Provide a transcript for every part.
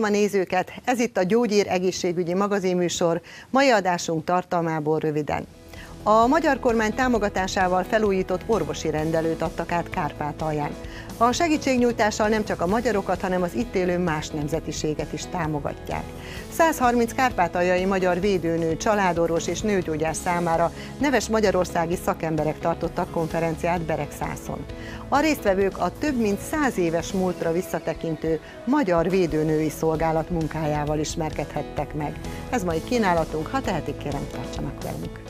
Köszöntöm a nézőket, ez itt a Gyógyír egészségügyi magazinműsor, mai adásunk tartalmából röviden. A magyar kormány támogatásával felújított orvosi rendelőt adtak át Kárpátalján. A segítségnyújtással nem csak a magyarokat, hanem az itt élő más nemzetiséget is támogatják. 130 kárpátaljai magyar védőnő, családorvos és nőgyógyás számára neves magyarországi szakemberek tartottak konferenciát Beregszászon. A résztvevők a több mint 100 éves múltra visszatekintő Magyar Védőnői Szolgálat munkájával ismerkedhettek meg. Ez mai kínálatunk, ha tehetik, kérem tartsanak velünk.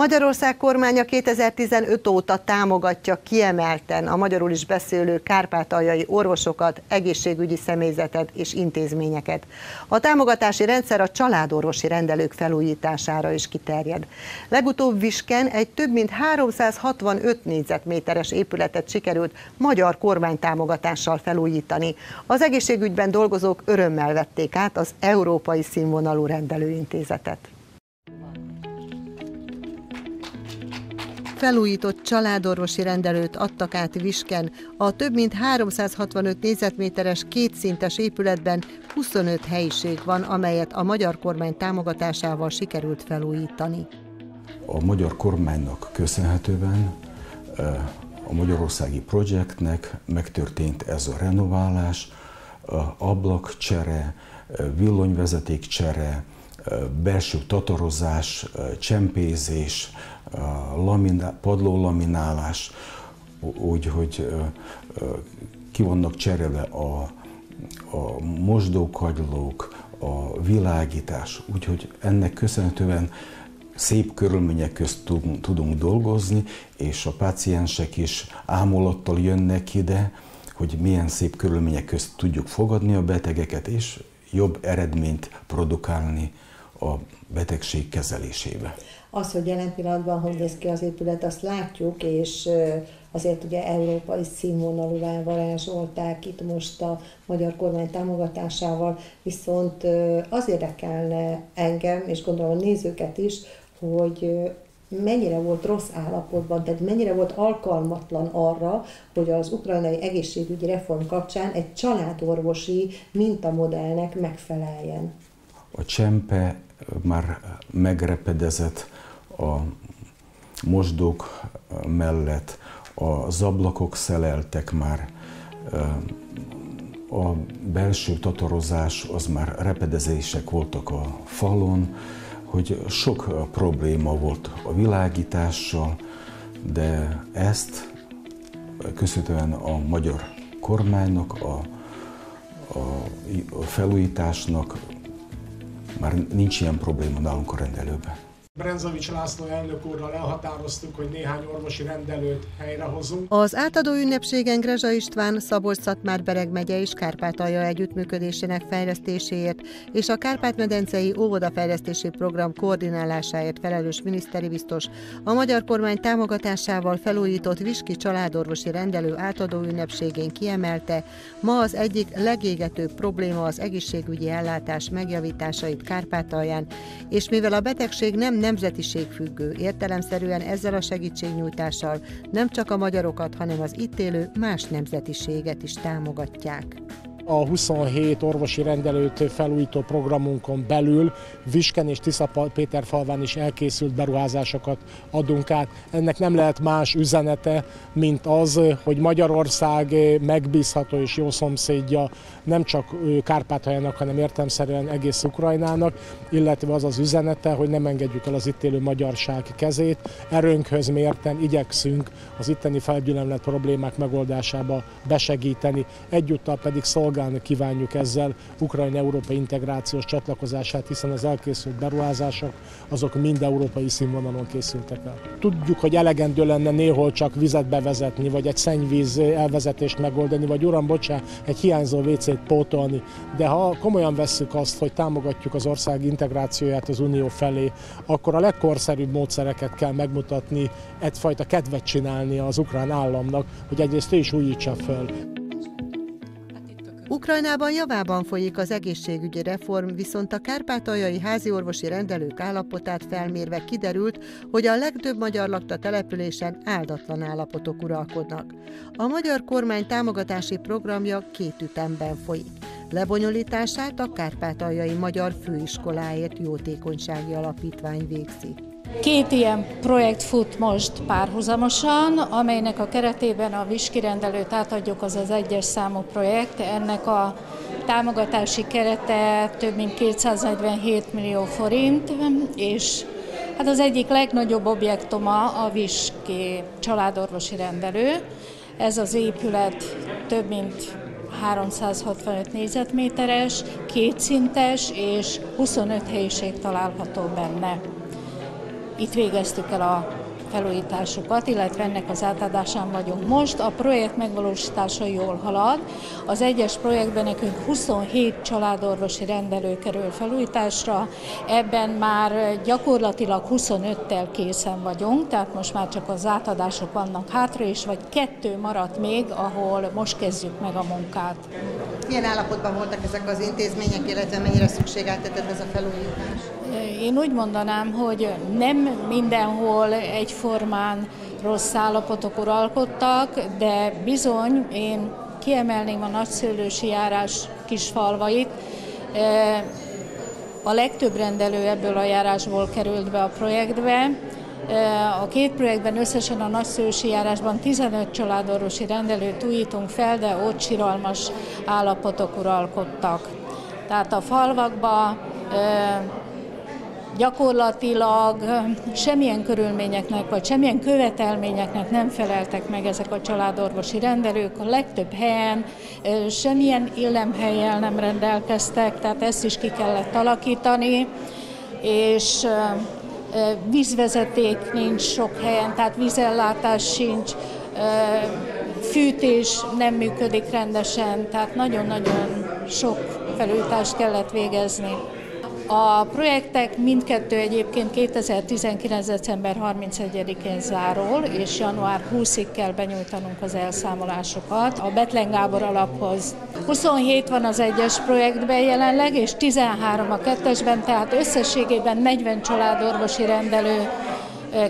Magyarország kormánya 2015 óta támogatja kiemelten a magyarul is beszélő kárpátaljai orvosokat, egészségügyi személyzetet és intézményeket. A támogatási rendszer a családorvosi rendelők felújítására is kiterjed. Legutóbb Visken egy több mint 365 négyzetméteres épületet sikerült magyar kormány támogatással felújítani. Az egészségügyben dolgozók örömmel vették át az európai színvonalú rendelőintézetet. Felújított családorvosi rendelőt adtak át Visken. A több mint 365 négyzetméteres kétszintes épületben 25 helyiség van, amelyet a magyar kormány támogatásával sikerült felújítani. A magyar kormánynak köszönhetően a magyarországi projektnek megtörtént ez a renoválás, ablakcsere, villanyvezetékcsere, belső tatarozás, csempézés, laminá, padlólaminálás, úgy, hogy ki vannak cserélve a, a mosdókagylók, a világítás, úgyhogy ennek köszönhetően szép körülmények közt tudunk dolgozni, és a páciensek is ámulattal jönnek ide, hogy milyen szép körülmények közt tudjuk fogadni a betegeket, és jobb eredményt produkálni a betegség kezelésébe. Az, hogy jelen pillanatban hogy néz ki az épület, azt látjuk, és azért ugye európai színvonalúvá varázsolták itt most a magyar kormány támogatásával, viszont az érdekelne engem, és gondolom a nézőket is, hogy mennyire volt rossz állapotban, tehát mennyire volt alkalmatlan arra, hogy az ukrajnai egészségügyi reform kapcsán egy családorvosi mintamodellnek megfeleljen. A csempe már megrepedezett a mosdók mellett, az ablakok szeleltek már, a belső tatarozás, az már repedezések voltak a falon, hogy sok probléma volt a világítással, de ezt köszönhetően a magyar kormánynak, a, a felújításnak már nincs ilyen probléma nálunk a rendelőben. Brenzovics László elnök úrral elhatároztuk, hogy néhány orvosi rendelőt helyrehozunk. Az átadó ünnepségen Grezsa István, Szabolcs-Szatmár-Bereg megye és Kárpátalja együttműködésének fejlesztéséért és a Kárpát-medencei óvodafejlesztési program koordinálásáért felelős miniszteri biztos a magyar kormány támogatásával felújított Viski családorvosi rendelő átadó ünnepségén kiemelte, ma az egyik legégetőbb probléma az egészségügyi ellátás megjavításait Kárpátalján, és mivel a betegség nem nemzetiségfüggő, értelemszerűen ezzel a segítségnyújtással nem csak a magyarokat, hanem az itt élő más nemzetiséget is támogatják a 27 orvosi rendelőt felújító programunkon belül Visken és falván is elkészült beruházásokat adunk át. Ennek nem lehet más üzenete, mint az, hogy Magyarország megbízható és jó szomszédja nem csak Kárpátaljának, hanem értelmszerűen egész Ukrajnának, illetve az az üzenete, hogy nem engedjük el az itt élő magyarság kezét. Erőnkhöz mérten igyekszünk az itteni felgyülemlett problémák megoldásába besegíteni, egyúttal pedig szolgálni szolgálni kívánjuk ezzel Ukrajna európai integrációs csatlakozását, hiszen az elkészült beruházások azok mind európai színvonalon készültek el. Tudjuk, hogy elegendő lenne néhol csak vizet bevezetni, vagy egy szennyvíz elvezetést megoldani, vagy uram, bocsá, egy hiányzó WC-t pótolni, de ha komolyan vesszük azt, hogy támogatjuk az ország integrációját az Unió felé, akkor a legkorszerűbb módszereket kell megmutatni, egyfajta kedvet csinálni az ukrán államnak, hogy egyrészt ő is újítsa föl. Ukrajnában javában folyik az egészségügyi reform, viszont a kárpátaljai háziorvosi rendelők állapotát felmérve kiderült, hogy a legtöbb magyar lakta településen áldatlan állapotok uralkodnak. A magyar kormány támogatási programja két ütemben folyik. Lebonyolítását a Kárpátaljai Magyar Főiskoláért Jótékonysági Alapítvány végzi. Két ilyen projekt fut most párhuzamosan, amelynek a keretében a viskirendelőt átadjuk, az az egyes számú projekt. Ennek a támogatási kerete több mint 247 millió forint, és hát az egyik legnagyobb objektuma a Viski családorvosi rendelő. Ez az épület több mint 365 négyzetméteres, kétszintes és 25 helyiség található benne. Itt végeztük el a felújításokat, illetve ennek az átadásán vagyunk most. A projekt megvalósítása jól halad. Az egyes projektben nekünk 27 családorvosi rendelő kerül felújításra, ebben már gyakorlatilag 25-tel készen vagyunk, tehát most már csak az átadások vannak hátra, és vagy kettő maradt még, ahol most kezdjük meg a munkát. Milyen állapotban voltak ezek az intézmények, illetve mennyire szükségeltetett ez a felújítás? Én úgy mondanám, hogy nem mindenhol egyformán rossz állapotok uralkodtak, de bizony én kiemelném a nagyszőlősi járás kis falvait. E, a legtöbb rendelő ebből a járásból került be a projektbe. A két projektben összesen a nagyszőlősi járásban 15 családorvosi rendelőt újítunk fel, de ott siralmas állapotok uralkodtak. Tehát a falvakba gyakorlatilag semmilyen körülményeknek vagy semmilyen követelményeknek nem feleltek meg ezek a családorvosi rendelők. A legtöbb helyen semmilyen illemhelyel nem rendelkeztek, tehát ezt is ki kellett alakítani, és vízvezeték nincs sok helyen, tehát vízellátás sincs, fűtés nem működik rendesen, tehát nagyon-nagyon sok felújítást kellett végezni. A projektek mindkettő egyébként 2019. december 31-én zárul, és január 20-ig kell benyújtanunk az elszámolásokat a Betlen Gábor alaphoz. 27 van az egyes projektben jelenleg, és 13 a kettesben, tehát összességében 40 családorvosi rendelő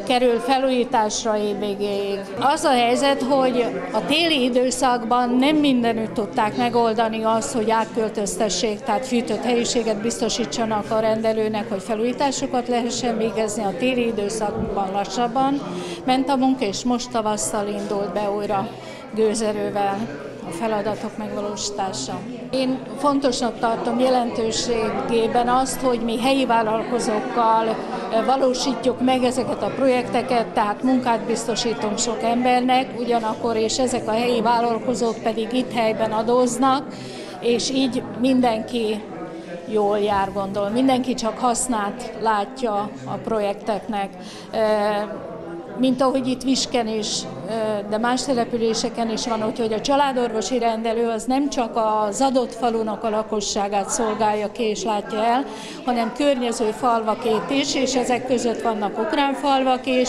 kerül felújításra évvégéig. Az a helyzet, hogy a téli időszakban nem mindenütt tudták megoldani azt, hogy átköltöztessék, tehát fűtött helyiséget biztosítsanak a rendelőnek, hogy felújításokat lehessen végezni. A téli időszakban lassabban ment a munka, és most tavasszal indult be újra gőzerővel a feladatok megvalósítása. Én fontosnak tartom jelentőségében azt, hogy mi helyi vállalkozókkal valósítjuk meg ezeket a projekteket, tehát munkát biztosítunk sok embernek, ugyanakkor és ezek a helyi vállalkozók pedig itt helyben adóznak, és így mindenki jól jár, gondol. Mindenki csak hasznát látja a projekteknek mint ahogy itt Visken is, de más településeken is van, hogy a családorvosi rendelő az nem csak az adott falunak a lakosságát szolgálja ki és látja el, hanem környező falvakét is, és ezek között vannak ukrán falvak is.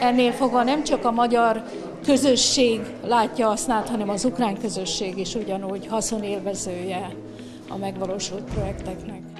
Ennél fogva nem csak a magyar közösség látja hasznát, hanem az ukrán közösség is ugyanúgy haszonélvezője a megvalósult projekteknek.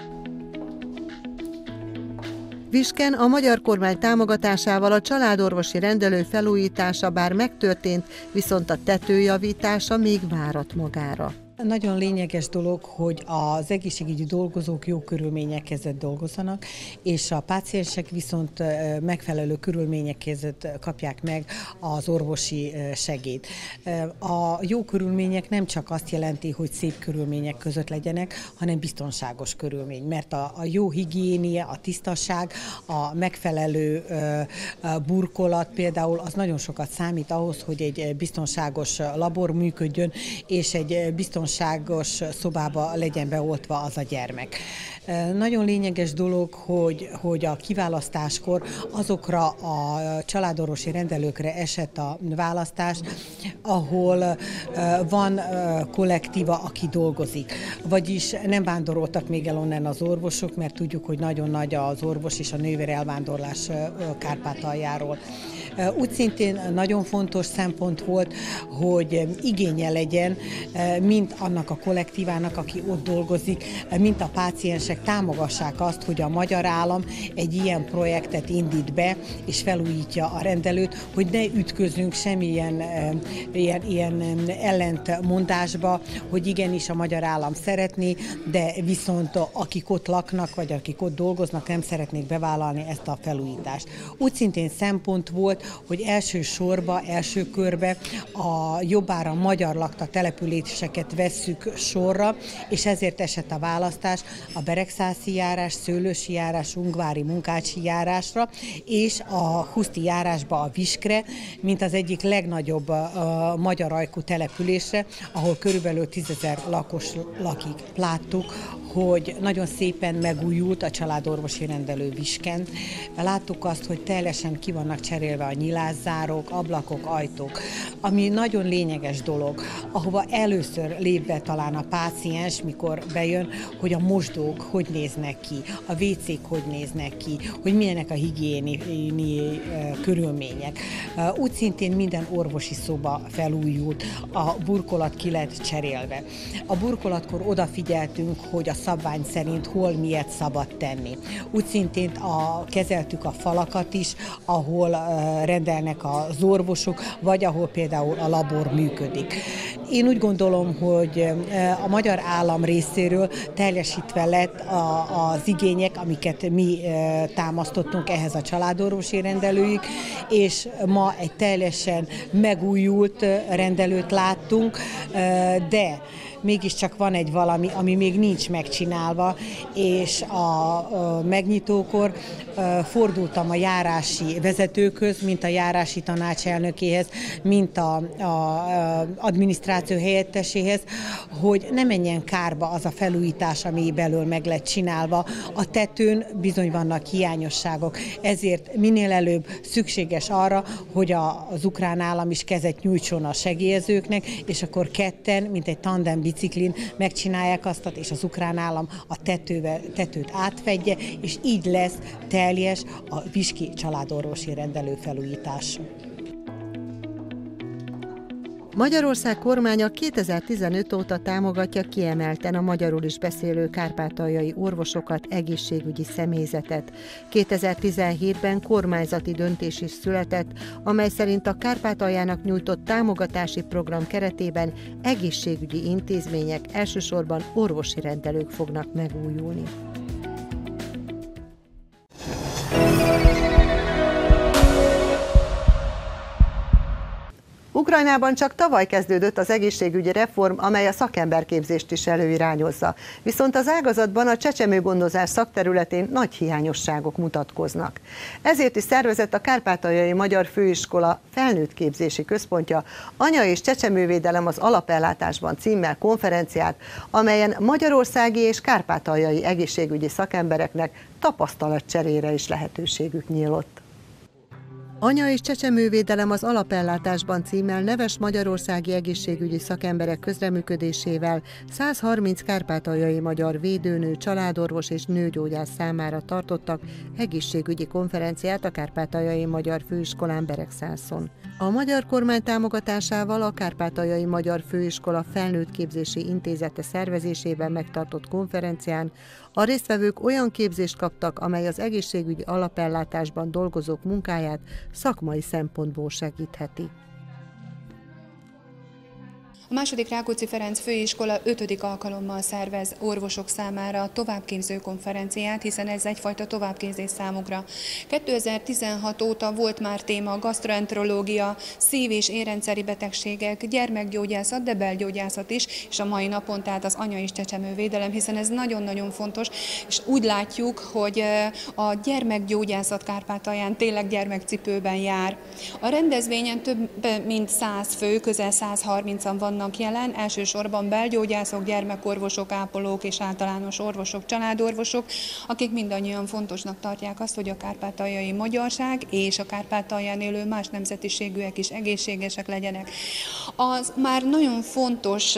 Visken a magyar kormány támogatásával a családorvosi rendelő felújítása bár megtörtént, viszont a tetőjavítása még várat magára. Nagyon lényeges dolog, hogy az egészségügyi dolgozók jó körülmények között dolgozzanak, és a páciensek viszont megfelelő körülmények között kapják meg az orvosi segélyt. A jó körülmények nem csak azt jelenti, hogy szép körülmények között legyenek, hanem biztonságos körülmény, mert a, a jó higiénia, a tisztaság, a megfelelő burkolat például az nagyon sokat számít ahhoz, hogy egy biztonságos labor működjön, és egy biztonságos biztonságos szobába legyen beoltva az a gyermek. Nagyon lényeges dolog, hogy, hogy a kiválasztáskor azokra a családorvosi rendelőkre esett a választás, ahol van kollektíva, aki dolgozik. Vagyis nem vándoroltak még el onnan az orvosok, mert tudjuk, hogy nagyon nagy az orvos és a nővér elvándorlás Kárpátaljáról. Úgy szintén nagyon fontos szempont volt, hogy igénye legyen mint annak a kollektívának, aki ott dolgozik, mint a páciensek támogassák azt, hogy a magyar állam egy ilyen projektet indít be, és felújítja a rendelőt, hogy ne ütközünk semmilyen ilyen, ilyen ellentmondásba, hogy igenis a magyar állam szeretné, de viszont akik ott laknak, vagy akik ott dolgoznak, nem szeretnék bevállalni ezt a felújítást. Úgy szintén szempont volt, hogy első sorba, első körbe a jobbára magyar lakta településeket vesszük sorra, és ezért esett a választás a Beregszászi járás, Szőlősi járás, Ungvári Munkácsi járásra, és a Huszti járásba a Viskre, mint az egyik legnagyobb a magyar ajkú településre, ahol körülbelül 10 ezer lakos lakik. Láttuk, hogy nagyon szépen megújult a családorvosi rendelő Visken. Láttuk azt, hogy teljesen ki vannak cserélve a nyilászárók, ablakok, ajtók, ami nagyon lényeges dolog, ahova először lép be talán a páciens, mikor bejön, hogy a mosdók hogy néznek ki, a WC-k hogy néznek ki, hogy milyenek a higiéni körülmények. Úgy szintén minden orvosi szoba felújult, a burkolat ki lett cserélve. A burkolatkor odafigyeltünk, hogy a szabvány szerint hol miért szabad tenni. Úgy szintén a, kezeltük a falakat is, ahol rendelnek az orvosok, vagy ahol például a labor működik. Én úgy gondolom, hogy a magyar állam részéről teljesítve lett az igények, amiket mi támasztottunk ehhez a családorvosi rendelőig, és ma egy teljesen megújult rendelőt láttunk, de mégiscsak van egy valami, ami még nincs megcsinálva, és a, megnyitókor fordultam a járási vezetőköz, mint a járási tanács elnökéhez, mint a, a adminisztráció helyetteséhez, hogy ne menjen kárba az a felújítás, ami belül meg lett csinálva. A tetőn bizony vannak hiányosságok, ezért minél előbb szükséges arra, hogy a, az ukrán állam is kezet nyújtson a segélyezőknek, és akkor ketten, mint egy tandem biciklin megcsinálják azt, és az ukrán állam a tetővel, tetőt átvegye, és így lesz teljes a Viski családorvosi rendelő felújítása. Magyarország kormánya 2015 óta támogatja kiemelten a magyarul is beszélő kárpátaljai orvosokat, egészségügyi személyzetet. 2017-ben kormányzati döntés is született, amely szerint a Kárpátaljának nyújtott támogatási program keretében egészségügyi intézmények, elsősorban orvosi rendelők fognak megújulni. Ukrajnában csak tavaly kezdődött az egészségügyi reform, amely a szakemberképzést is előirányozza. Viszont az ágazatban a csecsemőgondozás szakterületén nagy hiányosságok mutatkoznak. Ezért is szervezett a Kárpátaljai Magyar Főiskola felnőtt képzési központja Anya és Csecsemővédelem az alapellátásban címmel konferenciát, amelyen magyarországi és kárpátaljai egészségügyi szakembereknek tapasztalatcserére is lehetőségük nyílott. Anya és csecsemővédelem az alapellátásban címmel neves magyarországi egészségügyi szakemberek közreműködésével 130 kárpátaljai magyar védőnő, családorvos és nőgyógyász számára tartottak egészségügyi konferenciát a Kárpátaljai Magyar Főiskolán Beregszászon. A magyar kormány támogatásával a Kárpátaljai Magyar Főiskola Felnőtt Képzési Intézete szervezésében megtartott konferencián a résztvevők olyan képzést kaptak, amely az egészségügyi alapellátásban dolgozók munkáját szakmai szempontból segítheti. A második Rákóczi Ferenc főiskola ötödik alkalommal szervez orvosok számára továbbképző konferenciát, hiszen ez egyfajta továbbképzés számukra. 2016 óta volt már téma a gastroenterológia, szív- és érrendszeri betegségek, gyermekgyógyászat, de belgyógyászat is, és a mai napon tehát az anya és csecsemővédelem, hiszen ez nagyon-nagyon fontos, és úgy látjuk, hogy a gyermekgyógyászat Kárpátalján tényleg gyermekcipőben jár. A rendezvényen több mint 100 fő, közel 130-an vannak vannak jelen, elsősorban belgyógyászok, gyermekorvosok, ápolók és általános orvosok, családorvosok, akik mindannyian fontosnak tartják azt, hogy a kárpátaljai magyarság és a Kárpátalján élő más nemzetiségűek is egészségesek legyenek. Az már nagyon fontos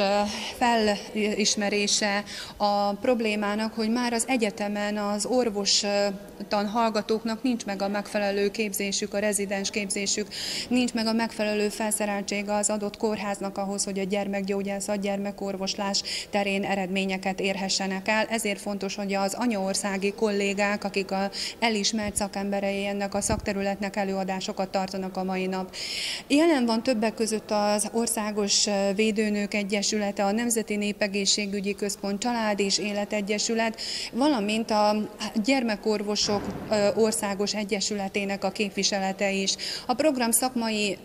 felismerése a problémának, hogy már az egyetemen az orvostan hallgatóknak nincs meg a megfelelő képzésük, a rezidens képzésük, nincs meg a megfelelő felszereltsége az adott kórháznak ahhoz, hogy a gyermekgyógyászat, gyermekorvoslás terén eredményeket érhessenek el. Ezért fontos, hogy az anyaországi kollégák, akik a elismert szakemberei ennek a szakterületnek előadásokat tartanak a mai nap. Jelen van többek között az Országos Védőnők Egyesülete, a Nemzeti Népegészségügyi Központ, Család és Életegyesület, valamint a Gyermekorvosok Országos Egyesületének a képviselete is. A program szakmai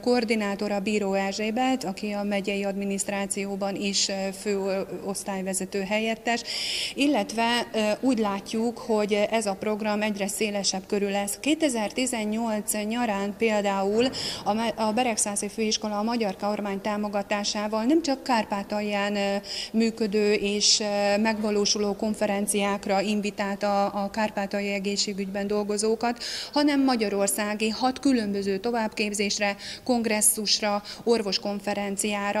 koordinátora Bíró Erzsébet, aki a megyei adminisztrációban is főosztályvezető helyettes, illetve úgy látjuk, hogy ez a program egyre szélesebb körül lesz. 2018 nyarán például a Beregszászi Főiskola a magyar kormány támogatásával nem csak Kárpátalján működő és megvalósuló konferenciákra invitálta a kárpátalji egészségügyben dolgozókat, hanem magyarországi hat különböző továbbképzésre, kongresszusra, orvoskonferenciára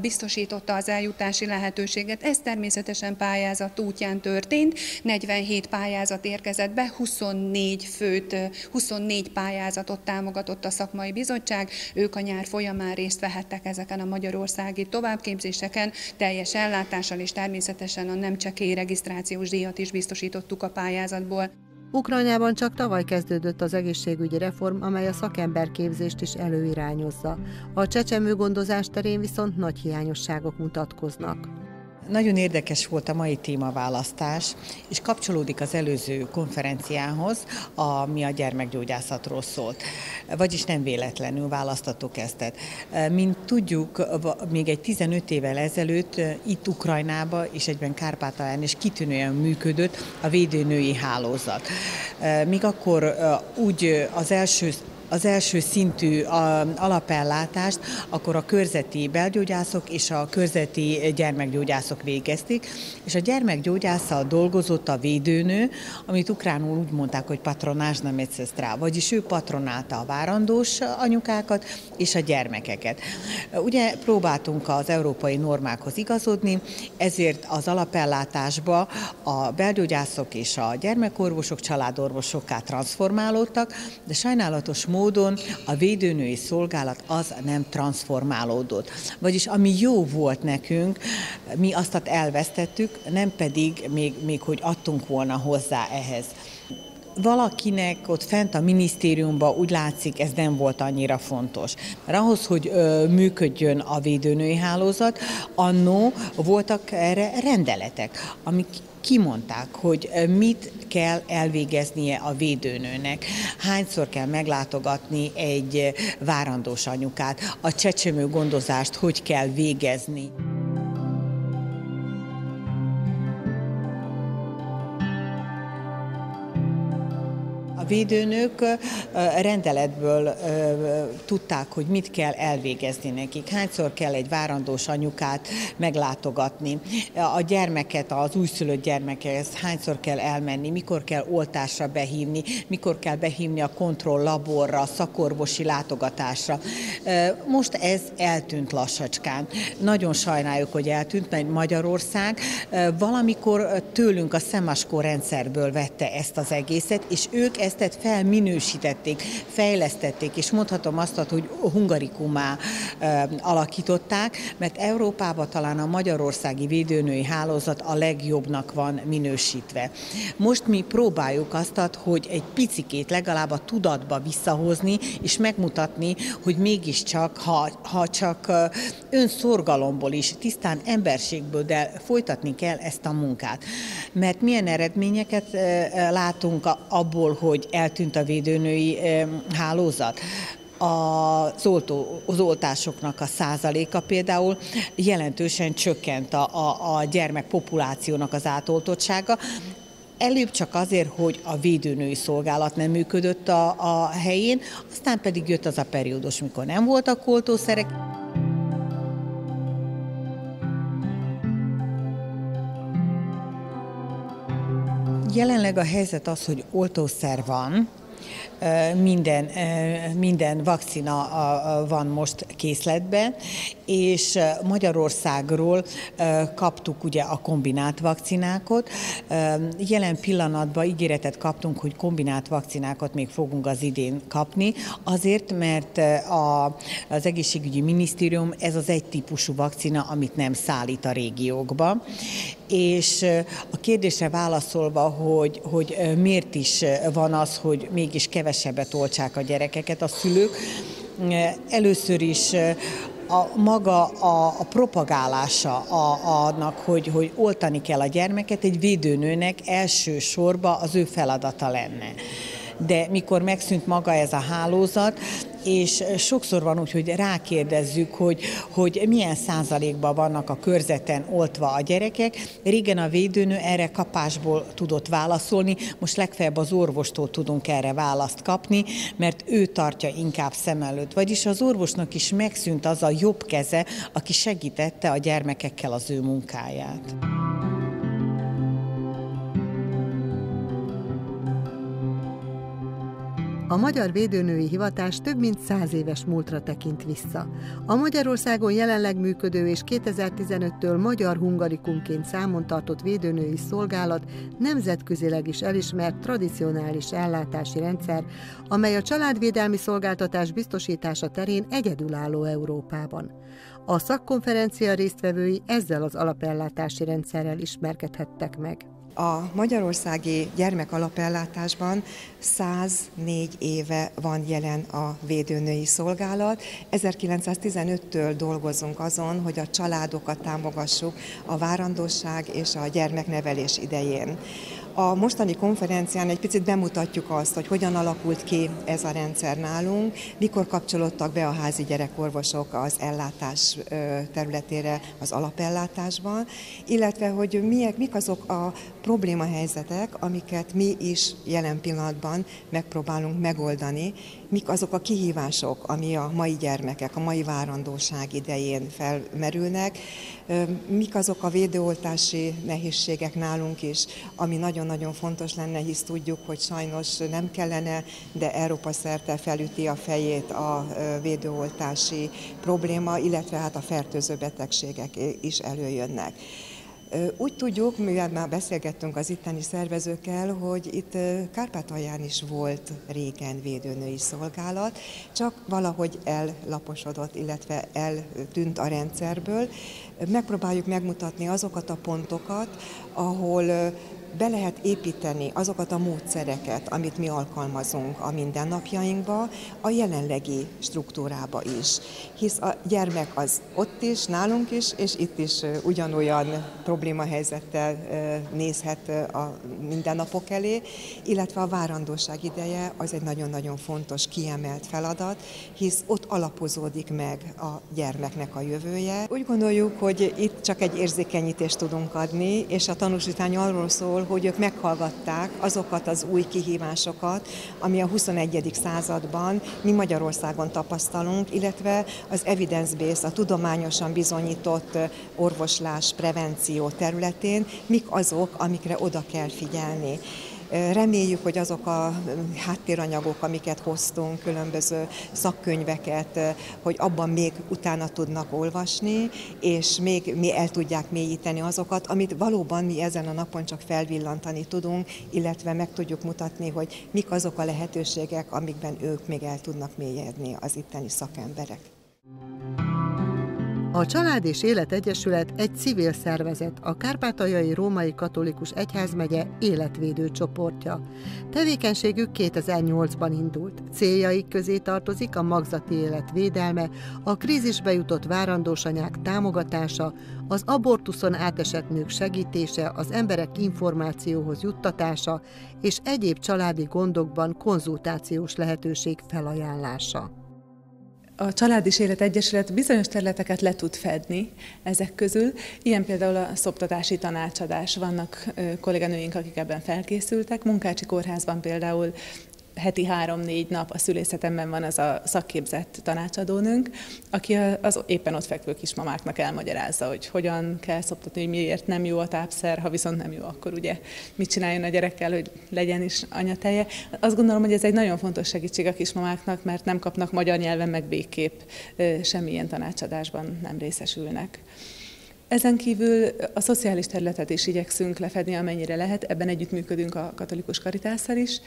biztosította az eljutási lehetőséget. Ez természetesen pályázat útján történt, 47 pályázat érkezett be, 24 főt, 24 pályázatot támogatott a szakmai bizottság, ők a nyár folyamán részt vehettek ezeken a magyarországi továbbképzéseken, teljes ellátással és természetesen a nem csekély regisztrációs díjat is biztosítottuk a pályázatból. Ukrajnában csak tavaly kezdődött az egészségügyi reform, amely a szakemberképzést is előirányozza. A csecsemőgondozás terén viszont nagy hiányosságok mutatkoznak. Nagyon érdekes volt a mai témaválasztás, és kapcsolódik az előző konferenciához, ami a gyermekgyógyászatról szólt. Vagyis nem véletlenül választottuk ezt. Mint tudjuk, még egy 15 évvel ezelőtt itt Ukrajnába és egyben Kárpátalján is kitűnően működött a védőnői hálózat. Míg akkor úgy az első az első szintű alapellátást akkor a körzeti belgyógyászok és a körzeti gyermekgyógyászok végezték, és a gyermekgyógyásszal dolgozott a védőnő, amit ukránul úgy mondták, hogy patronásna medsestrá, vagyis ő patronálta a várandós anyukákat és a gyermekeket. Ugye próbáltunk az európai normákhoz igazodni, ezért az alapellátásba a belgyógyászok és a gyermekorvosok, családorvosokká transformálódtak, de sajnálatos módon módon a védőnői szolgálat az nem transformálódott. Vagyis ami jó volt nekünk, mi azt elvesztettük, nem pedig még, még hogy adtunk volna hozzá ehhez valakinek ott fent a minisztériumban úgy látszik, ez nem volt annyira fontos. Mert ahhoz, hogy ö, működjön a védőnői hálózat, annó voltak erre rendeletek, amik kimondták, hogy mit kell elvégeznie a védőnőnek, hányszor kell meglátogatni egy várandós anyukát, a csecsemő gondozást hogy kell végezni. Védőnők rendeletből tudták, hogy mit kell elvégezni nekik. Hányszor kell egy várandós anyukát meglátogatni, a gyermeket, az újszülött gyermekhez hányszor kell elmenni, mikor kell oltásra behívni, mikor kell behívni a kontroll szakorvosi látogatásra. Most ez eltűnt lassacskán. Nagyon sajnáljuk, hogy eltűnt, mert Magyarország valamikor tőlünk a Szemaskó rendszerből vette ezt az egészet, és ők ezt fejlesztett, felminősítették, fejlesztették, és mondhatom azt, hogy hungarikumá alakították, mert Európában talán a magyarországi védőnői hálózat a legjobbnak van minősítve. Most mi próbáljuk azt, hogy egy picikét legalább a tudatba visszahozni, és megmutatni, hogy mégiscsak, ha, ha csak önszorgalomból is, tisztán emberségből, de folytatni kell ezt a munkát. Mert milyen eredményeket látunk abból, hogy eltűnt a védőnői hálózat az, oltó, az oltásoknak a százaléka például jelentősen csökkent a, a, a gyermek populációnak az átoltottsága. Előbb csak azért, hogy a védőnői szolgálat nem működött a, a helyén, aztán pedig jött az a periódus, mikor nem voltak oltószerek. Jelenleg a helyzet az, hogy oltószer van, minden, minden vakcina van most készletben, és Magyarországról kaptuk ugye a kombinált vakcinákat. Jelen pillanatban ígéretet kaptunk, hogy kombinált vakcinákat még fogunk az idén kapni, azért, mert a, az egészségügyi minisztérium ez az egy típusú vakcina, amit nem szállít a régiókba. És a kérdésre válaszolva, hogy, hogy miért is van az, hogy mégis kevesebbet oltsák a gyerekeket a szülők, először is a maga a, a propagálása a, annak, hogy, hogy oltani kell a gyermeket, egy védőnőnek elsősorban az ő feladata lenne. De mikor megszűnt maga ez a hálózat, és sokszor van úgy, hogy rákérdezzük, hogy, hogy milyen százalékban vannak a körzeten oltva a gyerekek. Régen a védőnő erre kapásból tudott válaszolni, most legfeljebb az orvostól tudunk erre választ kapni, mert ő tartja inkább szem előtt. Vagyis az orvosnak is megszűnt az a jobb keze, aki segítette a gyermekekkel az ő munkáját. A Magyar Védőnői Hivatás több mint száz éves múltra tekint vissza. A Magyarországon jelenleg működő és 2015-től magyar hungarikumként számon tartott védőnői szolgálat nemzetközileg is elismert tradicionális ellátási rendszer, amely a családvédelmi szolgáltatás biztosítása terén egyedülálló Európában. A szakkonferencia résztvevői ezzel az alapellátási rendszerrel ismerkedhettek meg. A magyarországi gyermekalapellátásban 104 éve van jelen a védőnői szolgálat. 1915-től dolgozunk azon, hogy a családokat támogassuk a várandóság és a gyermeknevelés idején. A mostani konferencián egy picit bemutatjuk azt, hogy hogyan alakult ki ez a rendszer nálunk, mikor kapcsolódtak be a házi gyerekorvosok az ellátás területére, az alapellátásban, illetve hogy miek, mik azok a problémahelyzetek, amiket mi is jelen pillanatban megpróbálunk megoldani, mik azok a kihívások, ami a mai gyermekek, a mai várandóság idején felmerülnek, mik azok a védőoltási nehézségek nálunk is, ami nagyon-nagyon fontos lenne, hisz tudjuk, hogy sajnos nem kellene, de Európa szerte felüti a fejét a védőoltási probléma, illetve hát a fertőző betegségek is előjönnek. Úgy tudjuk, mivel már beszélgettünk az itteni szervezőkkel, hogy itt Kárpátalján is volt régen védőnői szolgálat, csak valahogy ellaposodott, illetve eltűnt a rendszerből. Megpróbáljuk megmutatni azokat a pontokat, ahol be lehet építeni azokat a módszereket, amit mi alkalmazunk a mindennapjainkba, a jelenlegi struktúrába is. Hisz a gyermek az ott is, nálunk is, és itt is ugyanolyan problémahelyzettel nézhet a mindennapok elé, illetve a várandóság ideje az egy nagyon-nagyon fontos, kiemelt feladat, hisz ott alapozódik meg a gyermeknek a jövője. Úgy gondoljuk, hogy itt csak egy érzékenyítést tudunk adni, és a tanúsítvány arról szól, arról, hogy ők meghallgatták azokat az új kihívásokat, ami a 21. században mi Magyarországon tapasztalunk, illetve az evidence-based, a tudományosan bizonyított orvoslás, prevenció területén, mik azok, amikre oda kell figyelni. Reméljük, hogy azok a háttéranyagok, amiket hoztunk, különböző szakkönyveket, hogy abban még utána tudnak olvasni, és még mi el tudják mélyíteni azokat, amit valóban mi ezen a napon csak felvillantani tudunk, illetve meg tudjuk mutatni, hogy mik azok a lehetőségek, amikben ők még el tudnak mélyedni az itteni szakemberek. A Család és Élet Egyesület egy civil szervezet, a Kárpátaljai Római Katolikus Egyházmegye életvédő csoportja. Tevékenységük 2008-ban indult. Céljaik közé tartozik a magzati élet védelme, a krízisbe jutott várandós anyák támogatása, az abortuszon átesett nők segítése, az emberek információhoz juttatása és egyéb családi gondokban konzultációs lehetőség felajánlása a Család és Élet Egyesület bizonyos területeket le tud fedni ezek közül. Ilyen például a szoptatási tanácsadás. Vannak kolléganőink, akik ebben felkészültek. Munkácsi Kórházban például heti három-négy nap a szülészetemben van az a szakképzett tanácsadónőnk, aki az éppen ott fekvő kismamáknak elmagyarázza, hogy hogyan kell szoptatni, hogy miért nem jó a tápszer, ha viszont nem jó, akkor ugye mit csináljon a gyerekkel, hogy legyen is anyateje. Azt gondolom, hogy ez egy nagyon fontos segítség a kismamáknak, mert nem kapnak magyar nyelven, meg végképp semmilyen tanácsadásban nem részesülnek. Ezen kívül a szociális területet is igyekszünk lefedni, amennyire lehet. Ebben együttműködünk a katolikus karitásszal is,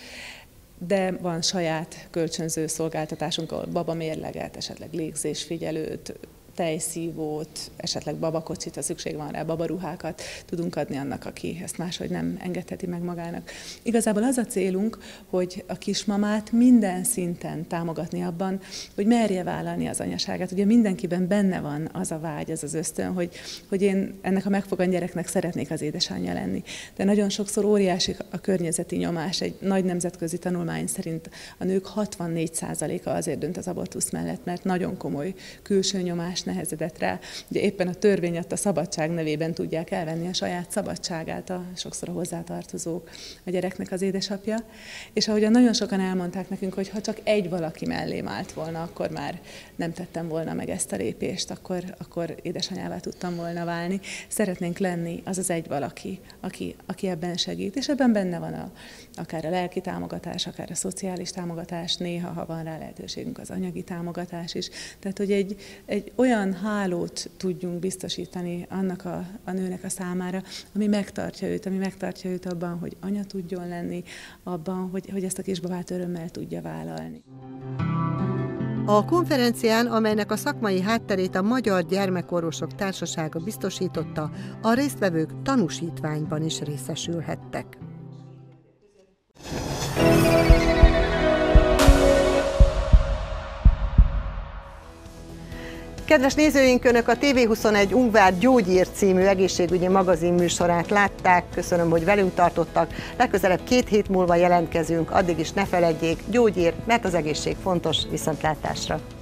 de van saját kölcsönző szolgáltatásunk, ahol babamérleget, esetleg légzésfigyelőt, tejszívót, esetleg babakocsit, ha szükség van rá, babaruhákat tudunk adni annak, aki ezt máshogy nem engedheti meg magának. Igazából az a célunk, hogy a kismamát minden szinten támogatni abban, hogy merje vállalni az anyaságát. Ugye mindenkiben benne van az a vágy, az az ösztön, hogy, hogy én ennek a megfogant gyereknek szeretnék az édesanyja lenni. De nagyon sokszor óriási a környezeti nyomás. Egy nagy nemzetközi tanulmány szerint a nők 64%-a azért dönt az abortusz mellett, mert nagyon komoly külső nyomás nehezedett rá. Ugye éppen a törvény a szabadság nevében tudják elvenni a saját szabadságát a sokszor a hozzátartozók, a gyereknek az édesapja. És ahogyan nagyon sokan elmondták nekünk, hogy ha csak egy valaki mellé állt volna, akkor már nem tettem volna meg ezt a lépést, akkor, akkor édesanyává tudtam volna válni. Szeretnénk lenni az az egy valaki, aki, aki ebben segít. És ebben benne van a, akár a lelki támogatás, akár a szociális támogatás, néha, ha van rá lehetőségünk, az anyagi támogatás is. Tehát, hogy egy, egy olyan olyan hálót tudjunk biztosítani annak a, a nőnek a számára, ami megtartja őt, ami megtartja őt abban, hogy anya tudjon lenni, abban, hogy, hogy ezt a kisbabát örömmel tudja vállalni. A konferencián, amelynek a szakmai hátterét a Magyar Gyermekorvosok Társasága biztosította, a résztvevők tanúsítványban is részesülhettek. Kedves nézőink, Önök a TV21 Ungvár Gyógyír című egészségügyi magazin műsorát látták. Köszönöm, hogy velünk tartottak. Legközelebb két hét múlva jelentkezünk. Addig is ne feledjék, gyógyír, mert az egészség fontos. Viszontlátásra!